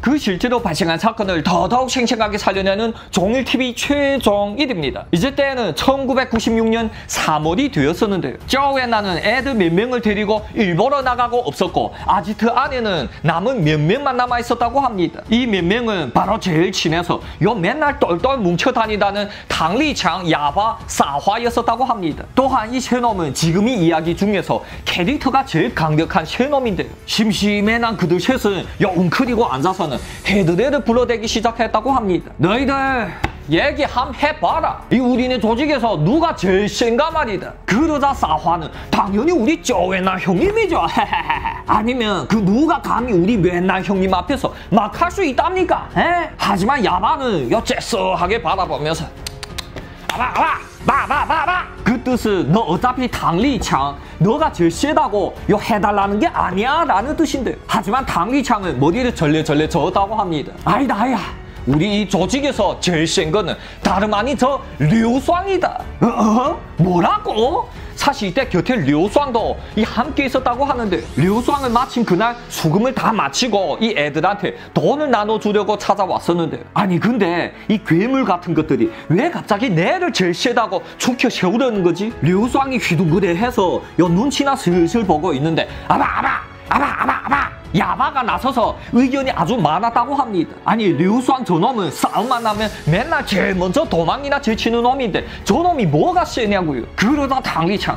그 실제로 발생한 사건을 더더욱 생생하게 살려내는 종일TV 최종 1입니다. 이제 때는 1996년 3월이 되었었는데요. 저에 나는 애들 몇 명을 데리고 일본어 나가고 없었고 아지트 안에는 남은 몇 명만 남아 있었다고 합니다. 이 몇 명은 바로 제일 친해서 요 맨날 똘똘 뭉쳐 다니다는 당리창 야바 사화였었다고 합니다. 또한 이 쉐놈은 지금 이 이야기 중에서 캐릭터가 제일 강력한 쉐놈인데요. 심심해 난 그들 셋은 요 웅크리고 앉아서 는 헤드레를 불러대기 시작했다고 합니다. 너희들 얘기 함 해봐라. 이 우리네 조직에서 누가 제일 센가 말이다. 그러자 사화는 당연히 우리 쪼웨나 형님이죠. 아니면 그 누가 감히 우리 맨날 형님 앞에서 막 할 수 있답니까? 에? 하지만 야바는 여 째써하게 바라보면서 아바 아바 바바바바 그 뜻은 너 어차피 당리 창 너가 제일 세다고 요 해달라는 게 아니야 라는 뜻인데 하지만 당리 창은 머리를 절레절레 저었다고 합니다. 아니다 아야 우리 이 조직에서 제일 센 거는 다름 아닌 저 류쌍이다. 어? 어? 뭐라고? 사실 이때 곁에 류쌍도 이 함께 있었다고 하는데 류쌍은 마침 그날 수금을 다 마치고 이 애들한테 돈을 나눠주려고 찾아왔었는데 아니 근데 이 괴물 같은 것들이 왜 갑자기 내를 세다고 축혀 세우려는 거지? 류쌍이 휘둥그레 해서 요 눈치나 슬슬 보고 있는데 아바 아바 아바 아바 아바 야바가 나서서 의견이 아주 많았다고 합니다. 아니 류수왕 저놈은 싸움만 나면 맨날 제일 먼저 도망이나 제치는 놈인데 저놈이 뭐가 세냐고요. 그러다 당리창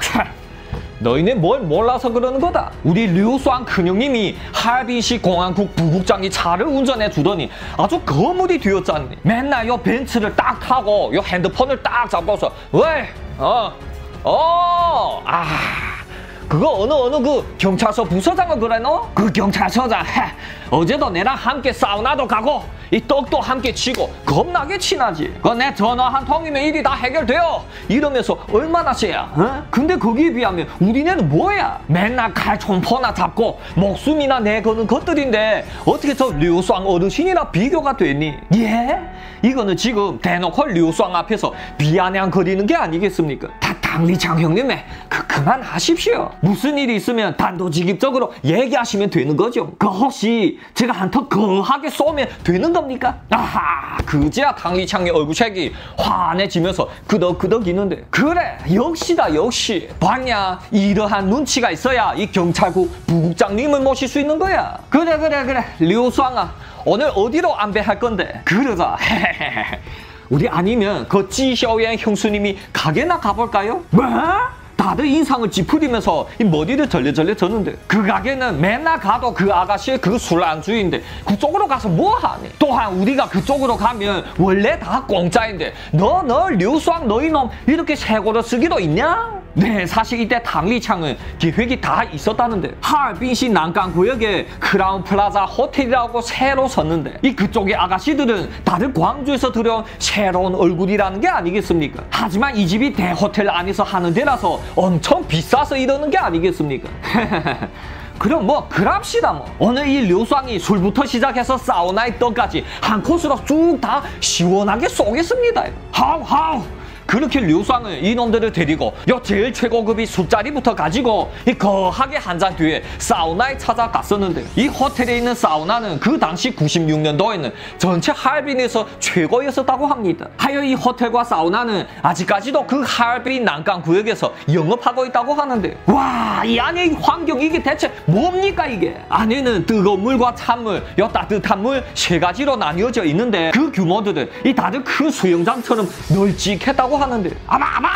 너희는 뭘 몰라서 그러는 거다. 우리 류수왕 큰형님이 하얼빈시 공항국 부국장이 차를 운전해 주더니 아주 거물이 되었잖니. 맨날 요 벤츠를 딱 타고 요 핸드폰을 딱 잡고서 왜? 어? 어? 아... 그거 어느 어느 그 경찰서 부서장을 그래노? 그 경찰서장 헤, 어제도 내랑 함께 사우나도 가고 이 떡도 함께 치고 겁나게 친하지 그내 전화 한 통이면 일이 다 해결돼요 이러면서 얼마나 세야 어? 근데 거기에 비하면 우리네는 뭐야 맨날 칼총포나 잡고 목숨이나 내거는 것들인데 어떻게 저 류쌍 어르신이랑 비교가 되니 예? 이거는 지금 대놓고 류쌍 앞에서 비아냥거리는 게 아니겠습니까 다 당리창 형님의 그 그만하십시오. 무슨 일이 있으면 단도직입적으로 얘기하시면 되는 거죠. 그 혹시 제가 한턱 거하게 쏘면 되는 겁니까? 아하 그제야 당리창의 얼굴색이 환해지면서 그덕그덕이는데. 그래 역시다 역시. 봤냐 이러한 눈치가 있어야 이 경찰국 부국장님을 모실 수 있는 거야. 그래 그래 그래. 류쌍아 오늘 어디로 안배할 건데? 그러자 우리 아니면 그 찌셔의 형수님이 가게나 가볼까요? 뭐? 다들 인상을 찌푸리면서 이 머리를 절레절레 졌는데 그 가게는 맨날 가도 그 아가씨의 그 술 안주인데 그쪽으로 가서 뭐 하니? 또한 우리가 그쪽으로 가면 원래 다 공짜인데 너 너 류쌍 너희 놈 이렇게 세고로 쓰기도 있냐? 네, 사실 이때 당리창은 계획이 다 있었다는데 하얼빈시 난강구역에 크라운 플라자 호텔이라고 새로 섰는데 이 그쪽의 아가씨들은 다들 광주에서 들여온 새로운 얼굴이라는 게 아니겠습니까? 하지만 이 집이 대호텔 안에서 하는 데라서 엄청 비싸서 이러는 게 아니겠습니까? 그럼 뭐 그랍시다 뭐. 오늘 이 류쌍이 술부터 시작해서 사우나의 떡까지 한 코스로 쭉 다 시원하게 쏘겠습니다. 하우 하우 그렇게 류쌍은 이놈들을 데리고 요 제일 최고급이 술자리부터 가지고 이 거하게 한 잔 뒤에 사우나에 찾아갔었는데 이 호텔에 있는 사우나는 그 당시 96년도에는 전체 하얼빈에서 최고였었다고 합니다. 하여 이 호텔과 사우나는 아직까지도 그 하얼빈 난강 구역에서 영업하고 있다고 하는데 와 이 안에 이 환경 이게 대체 뭡니까 이게 안에는 뜨거운 물과 찬물 요 따뜻한 물 세 가지로 나뉘어져 있는데 그 규모들은 이 다들 큰 수영장처럼 널찍했다고 하는데 아마 아마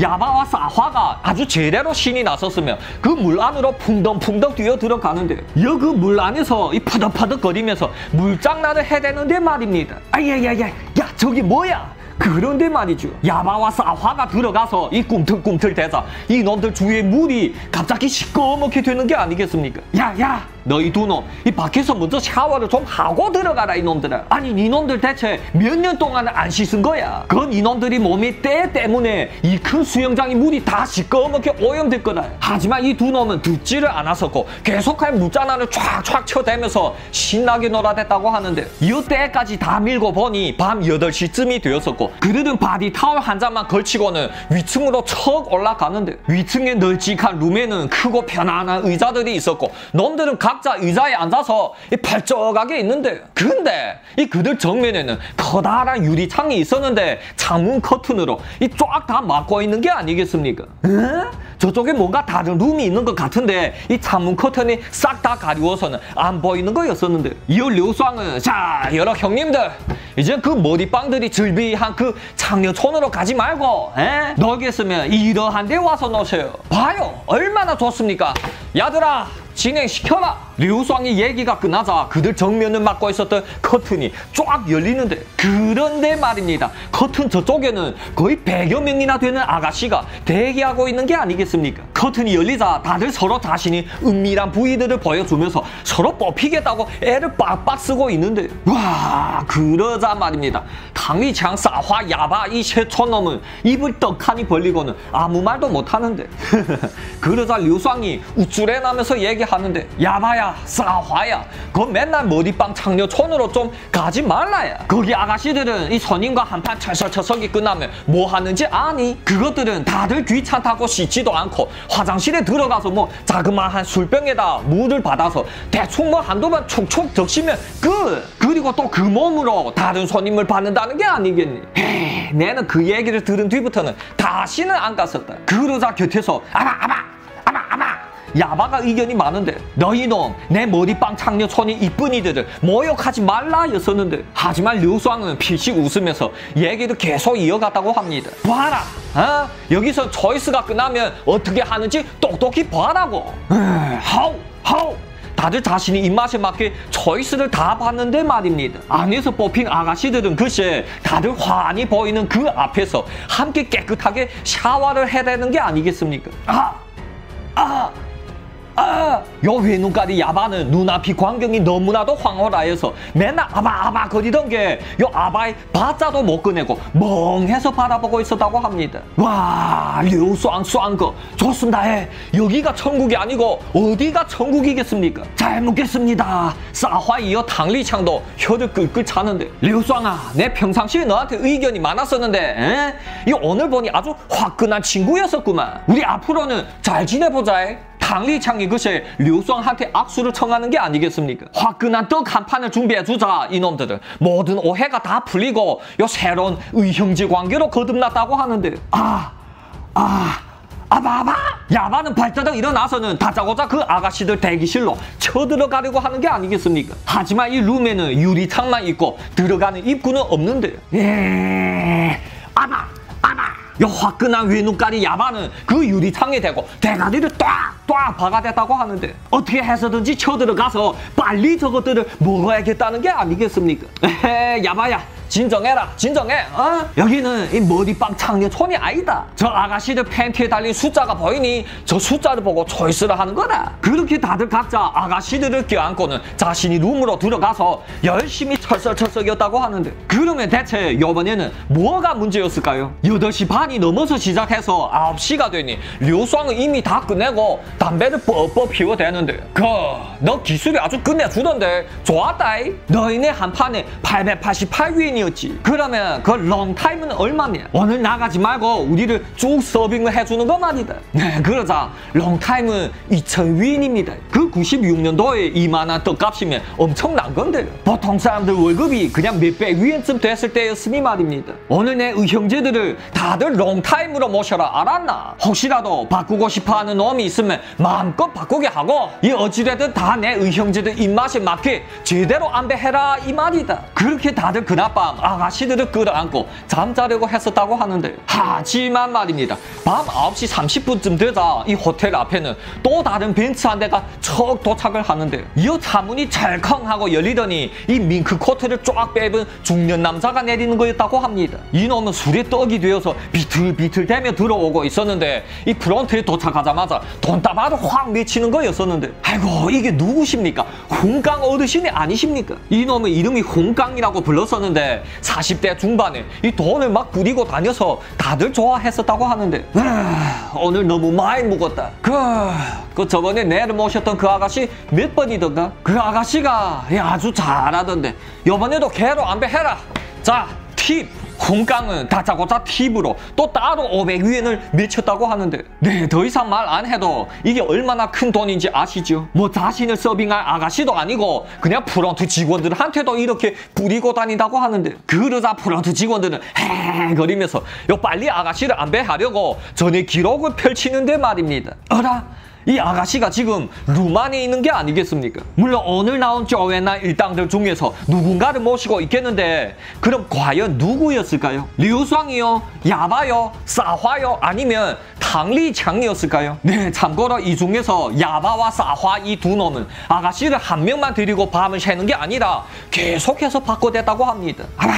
야바와 사화가 아주 제대로 신이 났었으면 그 물 안으로 풍덩풍덩 뛰어 들어가는데 여그 물 안에서 이 파덕파덕 거리면서 물장난을 해대는데 말입니다 아야야야 야 저기 뭐야 그런데 말이죠. 야마와 사화가 들어가서 이 꿈틀꿈틀 대자 이놈들 주위에 물이 갑자기 시꺼멓게 되는 게 아니겠습니까? 야야 너희 두 놈 이 밖에서 먼저 샤워를 좀 하고 들어가라 이놈들아. 아니 이놈들 대체 몇 년 동안 안 씻은 거야? 그건 이놈들이 몸이 때 때문에 이 큰 수영장이 물이 다 시꺼멓게 오염될 거다. 하지만 이 두 놈은 듣지를 않았었고 계속하여 물장난을 쫙쫙 쳐대면서 신나게 놀아댔다고 하는데 이때까지 다 밀고 보니 밤 8시쯤이 되었었고 그들은 body 타월 한 장만 걸치고는 위층으로 척 올라가는데 위층의 널찍한 룸에는 크고 편안한 의자들이 있었고 놈들은 각 각자 의자에 앉아서 이 발적하게 있는데 근데 이 그들 정면에는 커다란 유리창이 있었는데 창문 커튼으로 이 쫙 다 막고 있는 게 아니겠습니까? 에? 저쪽에 뭔가 다른 룸이 있는 것 같은데 이 창문 커튼이 싹 다 가리워서는 안 보이는 거였었는데 이 류쌍은 자 여러 형님들 이제 그 머리빵들이 즐비한 그 창녀촌으로 가지 말고 에? 너겠으면 이러한 데 와서 넣으세요 봐요 얼마나 좋습니까 야들아 진행시켜라 류쌍이 얘기가 끝나자 그들 정면을 막고 있었던 커튼이 쫙 열리는데 그런데 말입니다. 커튼 저쪽에는 거의 100여 명이나 되는 아가씨가 대기하고 있는 게 아니겠습니까? 커튼이 열리자 다들 서로 자신이 은밀한 부위들을 보여주면서 서로 뽑히겠다고 애를 빡빡 쓰고 있는데 와 그러자 말입니다. 당리창 싸화 야바 이 셰촌놈은 입을 떡하니 벌리고는 아무 말도 못하는데. 그러자 류쌍이 우쭐해 나면서 얘기하는데 야바야 싸화야 그 맨날 머리빵 창녀촌으로 좀 가지 말라야. 거기 아가씨들은 이 선임과 한판 철석철석이 끝나면 뭐 하는지 아니. 그것들은 다들 귀찮다고 씻지도 않고 화장실에 들어가서 뭐 자그마한 술병에다 물을 받아서 대충 뭐 한두 번 촉촉 적시면 끝. 그리고 또 그 몸으로 다른 손님을 받는다는 게 아니겠니? 에이, 내는 그 얘기를 들은 뒤부터는 다시는 안 갔었다. 그러자 곁에서 아마 아마 야바가 의견이 많은데 너희 놈 내 머리빵 창녀촌이 이쁜이들을 모욕하지 말라였었는데 하지만 류쌍은 피식 웃으면서 얘기를 계속 이어갔다고 합니다 봐라 어? 여기서 초이스가 끝나면 어떻게 하는지 똑똑히 봐라고 에이, 하우 하우 다들 자신이 입맛에 맞게 초이스를 다 봤는데 말입니다. 안에서 뽑힌 아가씨들은 글쎄 다들 환히 보이는 그 앞에서 함께 깨끗하게 샤워를 해대는 게 아니겠습니까? 아! 아! 아, 요 외눈까지 야바는 눈앞이 광경이 너무나도 황홀하여서 맨날 아바아바 거리던 게 요 아바의 바자도 못 꺼내고 멍해서 바라보고 있었다고 합니다. 와, 류쌍쌍 거 좋습니다 해. 여기가 천국이 아니고 어디가 천국이겠습니까? 잘 묻겠습니다. 싸화이어 당리창도 혀를 끌끌 차는데 류쌍아, 내 평상시에 너한테 의견이 많았었는데 에? 이 오늘 보니 아주 화끈한 친구였었구만. 우리 앞으로는 잘 지내보자. 당리창이 그새 류쌍한테 악수를 청하는 게 아니겠습니까? 화끈한 떡 한 판을 준비해주자 이놈들은 모든 오해가 다 풀리고 요 새로운 의형제 관계로 거듭났다고 하는데. 아, 아, 아바아바! 야바는 발자닥 일어나서는 다짜고짜 그 아가씨들 대기실로 쳐들어가려고 하는 게 아니겠습니까? 하지만 이 룸에는 유리창만 있고 들어가는 입구는 없는데. 예, 아바, 요 화끈한 외눈깔이 야바는 그 유리창에 대고 대가리를 ጧጧ 박아댔다고 하는데 어떻게 해서든지 쳐들어가서 빨리 저것들을 먹어야겠다는 게 아니겠습니까? 에헤 야바야 진정해라 진정해 어? 여기는 이 머리빵 창녀촌이 아니다 저 아가씨들 팬티에 달린 숫자가 보이니 저 숫자를 보고 초이스를 하는 거다 그렇게 다들 각자 아가씨들을 껴안고는 자신이 룸으로 들어가서 열심히 철썩철썩이었다고 하는데 그러면 대체 이번에는 뭐가 문제였을까요? 8시 반이 넘어서 시작해서 9시가 되니 류쌍은 이미 다 끝내고 담배를 뻑뻑 피워 대는데 그너 기술이 아주 끝내주던데 좋았다이 너희네 한 판에 888위엔이었지. 그러면 그 long time은 얼마냐? 오늘 나가지 말고 우리를 쭉 서빙을 해주는 거 말이다. 네 그러자 long time은 2000위엔입니다. 그 96년도에 이만한 떡값이면 엄청난 건데 보통 사람들 월급이 그냥 몇백 위엔쯤 됐을 때였으니 말입니다. 오늘 내 의형제들을 다들 long time으로 모셔라 알았나? 혹시라도 바꾸고 싶어하는 놈이 있으면 마음껏 바꾸게 하고 이 어찌되든 다 내 의형제들 입맛에 맞게 제대로 안배해라 이 말이다. 그렇게 다들 그날밤 아가씨들을 끌어안고 잠자려고 했었다고 하는데 하지만 말입니다. 밤 9시 30분쯤 되자 이 호텔 앞에는 또 다른 벤츠 한 대가 척 도착을 하는데 이 차문이 찰컹하고 열리더니 이 밍크 코트를 쫙 빼입은 중년 남자가 내리는 거였다고 합니다. 이놈은 술에 떡이 되어서 비틀비틀 대며 들어오고 있었는데 이 프런트에 도착하자마자 돈다발을 확 미치는 거였었는데 아이고 이게 누구십니까? 홍강 어르신이 아니십니까? 이놈의 이름이 홍강이라고 불렀었는데 40대 중반에 이 돈을 막 부리고 다녀서 다들 좋아했었다고 하는데 아, 오늘 너무 많이 묵었다. 그, 그 저번에 내를 모셨던 그 아가씨 몇 번이던가? 그 아가씨가 아주 잘하던데. 이번에도 걔로 안배해라. 자 팁 홍깡은 다짜고짜 팁으로 또 따로 500위엔을 미쳤다고 하는데 네, 더 이상 말 안 해도 이게 얼마나 큰 돈인지 아시죠? 뭐 자신을 서빙할 아가씨도 아니고 그냥 프런트 직원들한테도 이렇게 부리고 다닌다고 하는데 그러자 프런트 직원들은 헤거리면서 요 빨리 아가씨를 안배하려고 전에 기록을 펼치는데 말입니다. 어라? 이 아가씨가 지금 루만에 있는 게 아니겠습니까? 물론 오늘 나온 쪼웨나 일당들 중에서 누군가를 모시고 있겠는데 그럼 과연 누구였을까요? 류쌍이요? 야바요? 사화요? 아니면 당리창이었을까요? 네, 참고로 이 중에서 야바와 사화 이 두 놈은 아가씨를 한 명만 데리고 밤을 새는 게 아니라 계속해서 바꿔댔다고 합니다. 아바!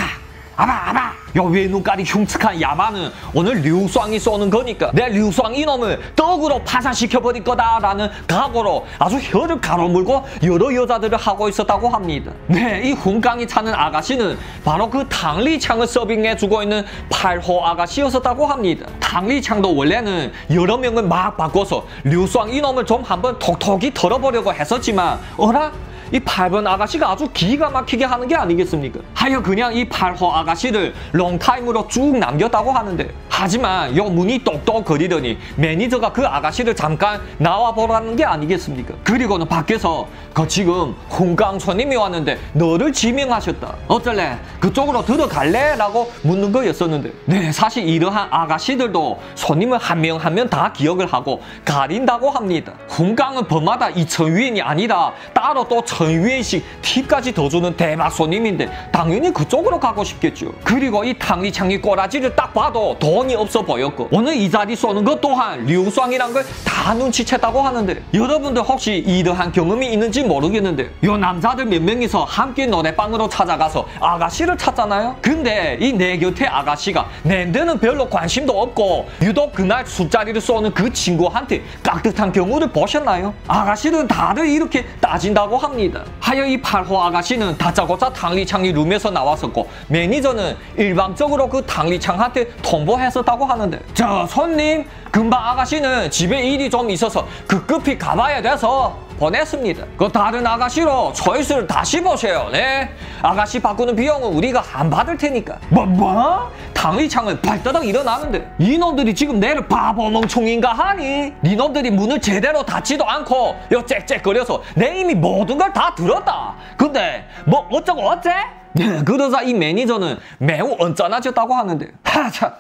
아바 아바 야왜 눈깔이 흉측한 야마는 오늘 류쌍이 쏘는 거니까 내 류쌍 이놈을 떡으로 파산시켜버릴 거다라는 각오로 아주 혀를 가로물고 여러 여자들을 하고 있었다고 합니다 네 이 훈강이 차는 아가씨는 바로 그 당리창을 서빙해주고 있는 8호 아가씨였었다고 합니다 당리창도 원래는 여러 명을 막 바꿔서 류쌍 이놈을 좀 한번 톡톡히 털어보려고 했었지만 어라? 이 8번 아가씨가 아주 기가 막히게 하는 게 아니겠습니까? 하여 그냥 이 8호 아가씨를 long time으로 쭉 남겼다고 하는데 하지만 요 문이 똑똑거리더니 매니저가 그 아가씨를 잠깐 나와보라는 게 아니겠습니까? 그리고는 밖에서 그 지금 홍강 손님이 왔는데 너를 지명하셨다. 어쩔래? 그쪽으로 들어갈래? 라고 묻는 거였었는데 네 사실 이러한 아가씨들도 손님을 한 명 한 명 다 기억을 하고 가린다고 합니다. 홍강은 범마다 2천위엔이 아니라 따로 또 천 위엔씩 팁까지 더 주는 대박 손님인데 당연히 그쪽으로 가고 싶겠죠. 그리고 이 탕리창리 꼬라지를 딱 봐도 돈이 없어 보였고 오늘 이 자리 쏘는 것 또한 류쌍이란 걸 다 눈치챘다고 하는데 여러분들 혹시 이러한 경험이 있는지 모르겠는데 요 남자들 몇 명이서 함께 노래방으로 찾아가서 아가씨를 찾잖아요. 근데 이 내 곁에 아가씨가 낸데는 별로 관심도 없고 유독 그날 술자리를 쏘는 그 친구한테 깍듯한 경우를 보셨나요? 아가씨는 다들 이렇게 따진다고 합니다. 하여 이 8호 아가씨는 다짜고짜 당리창리 룸에서 나왔었고 매니저는 일방적으로 그 당리창한테 통보했었다고 하는데. 저 손님 금방 아가씨는 집에 일이 좀 있어서 급급히 가봐야 돼서 보냈습니다. 그 다른 아가씨로 초이스를 다시 보세요. 네. 아가씨 바꾸는 비용은 우리가 안 받을 테니까. 뭐 뭐? 당리창을 발더덕 일어나는데 이놈들이 지금 내를 바보 멍청인가 하니? 니놈들이 문을 제대로 닫지도 않고 요 짹짹거려서 내 이미 모든 걸 다 들었다. 근데 뭐 어쩌고 어째? 네, 그러자 이 매니저는 매우 언짢아졌다고 하는데 하참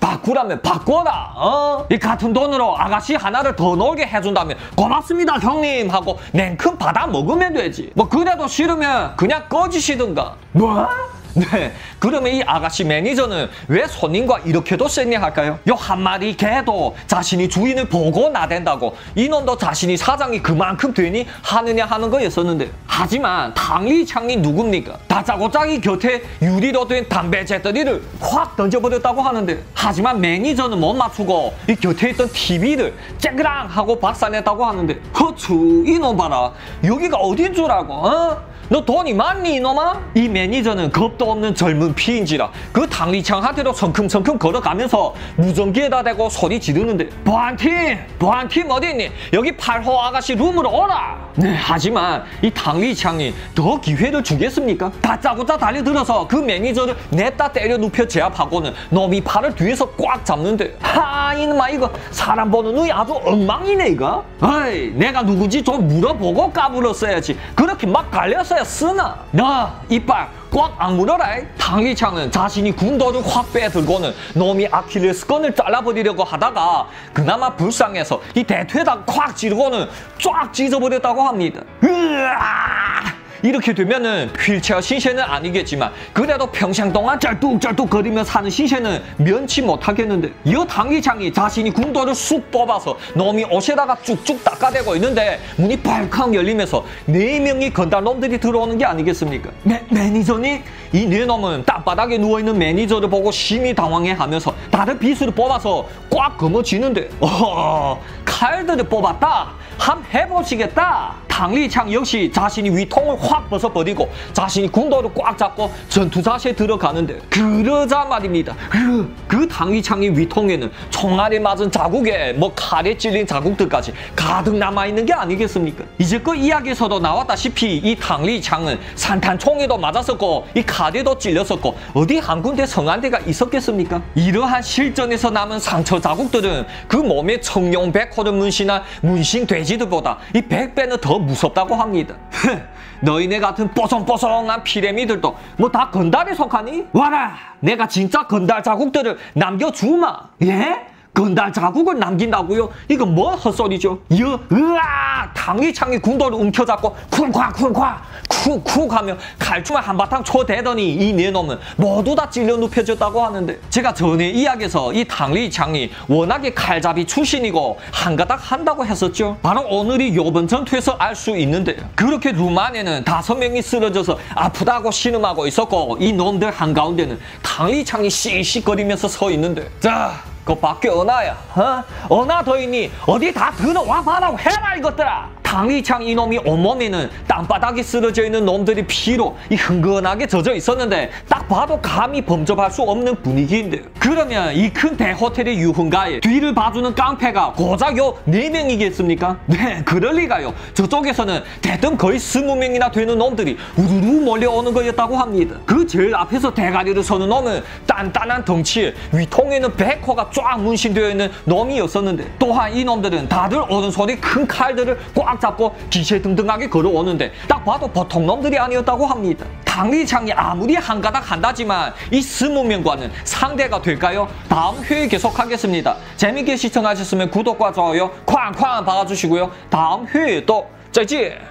바꾸라면 바꿔라 어? 이 같은 돈으로 아가씨 하나를 더 놀게 해준다면 고맙습니다 형님 하고 냉큼 받아 먹으면 되지 뭐 그래도 싫으면 그냥 꺼지시든가 뭐? 네, 그러면 이 아가씨 매니저는 왜 손님과 이렇게도 쌩냐 할까요? 요 한 마리 개도 자신이 주인을 보고 나댄다고 이놈도 자신이 사장이 그만큼 되니 하느냐 하는 거였었는데 하지만 당리창이 누굽니까? 다짜고짜기 곁에 유리로 된 담배 재떨이를 확 던져버렸다고 하는데 하지만 매니저는 못 맞추고 이 곁에 있던 TV를 쨍그랑 하고 박살냈다고 하는데 허추 이놈 봐라 여기가 어딘 줄 알고 어? 너 돈이 많니 이놈아? 이 매니저는 겁도 없는 젊은 피인지라 그 당리창한테도 성큼성큼 걸어가면서 무전기에다 대고 소리 지르는데 보안팀! 보안팀 어디 있니? 여기 8호 아가씨 룸으로 오라! 네 하지만 이 당리창이 더 기회를 주겠습니까? 다짜고짜 달려들어서 그 매니저를 냈다 때려 눕혀 제압하고는 놈이 팔을 뒤에서 꽉 잡는데. 하 이놈아 이거 사람 보는 눈이 아주 엉망이네 이거. 어이 내가 누군지 좀 물어보고 까불었어야지. 그렇게 막 갈렸어야 쓰나? 너 이빨 꽉 악물어라 당리창은 자신이 군도를 확 빼들고는 놈이 아킬레스건을 잘라버리려고 하다가 그나마 불쌍해서 이 대퇴에다 콱 찌르고는 쫙 찢어버렸다고 합니다 으아! 이렇게 되면은 휠체어 신세는 아니겠지만 그래도 평생 동안 쩔뚝쩔뚝 거리며 사는 신세는 면치 못하겠는데 이 당기창이 자신이 군도를 쑥 뽑아서 놈이 옷에다가 쭉쭉 닦아대고 있는데 문이 발칵 열리면서 네 명이 건달 놈들이 들어오는 게 아니겠습니까? 매, 매니저님? 이 네 놈은 땅바닥에 누워있는 매니저를 보고 심히 당황해하면서 다른 비수를 뽑아서 꽉 거머쥐는데 어 칼들을 뽑았다? 함 해보시겠다? 당리창 역시 자신이 위통을 확 벗어버리고 자신이 군도를 꽉 잡고 전투 자세에 들어가는데 그러자 말입니다. 그, 그 당리창의 위통에는 총알에 맞은 자국에 뭐 칼에 찔린 자국들까지 가득 남아있는 게 아니겠습니까? 이제 그 이야기에서도 나왔다시피 이 당리창은 산탄총에도 맞았었고 이 칼에도 찔렸었고 어디 한 군데 성한데가 있었겠습니까? 이러한 실전에서 남은 상처 자국들은 그 몸에 청룡백호를 문신한 문신 돼지들보다 이 백배는 더 무섭다고 합니다. 너희네 같은 뽀송뽀송한 피레미들도 뭐 다 건달에 속하니? 와라! 내가 진짜 건달 자국들을 남겨주마! 예? 건달 자국을 남긴다고요? 이거 뭐 헛소리죠? 여, 으아! 당위창이 군도를 움켜잡고 쿵쾅 쿵쾅 쿡쿡 하며 칼춤을 한바탕 쳐대더니 이 네놈은 모두 다 찔려 눕혀졌다고 하는데 제가 전에 이야기에서 이 당리창이 워낙에 칼잡이 출신이고 한가닥 한다고 했었죠. 바로 오늘이 요번 전투에서 알 수 있는데요. 그렇게 루만에는 다섯 명이 쓰러져서 아프다고 신음하고 있었고 이 놈들 한가운데는 당리창이 씩씩거리면서 서 있는데 자 그 밖에 어나야, 어? 어나 더 있니? 어디 다 들어와 봐라고 해라 이것들아! 당리창 이놈이 온몸에는 땅바닥에 쓰러져 있는 놈들이 피로 이 흥건하게 젖어 있었는데 딱 봐도 감히 범접할 수 없는 분위기인데요. 그러면 이 큰 대호텔의 유흥가에 뒤를 봐주는 깡패가 고작 요네 명이겠습니까? 네, 그럴 리가요. 저쪽에서는 대뜸 거의 스무 명이나 되는 놈들이 우르르 몰려오는 거였다고 합니다. 그 제일 앞에서 대가리를 서는 놈은 단단한 덩치에 위통에는 백호가 쫙 문신되어 있는 놈이었었는데 또한 이 놈들은 다들 오른손에 큰 칼들을 꽉 잡고 기세등등하게 걸어오는데 딱 봐도 보통 놈들이 아니었다고 합니다. 당리창이 아무리 한가닥 한다지만 이 스무 명과는 상대가 될까요? 다음 회에 계속하겠습니다. 재밌게 시청하셨으면 구독과 좋아요 쾅쾅 박아주시고요. 다음 회에 또 짜지!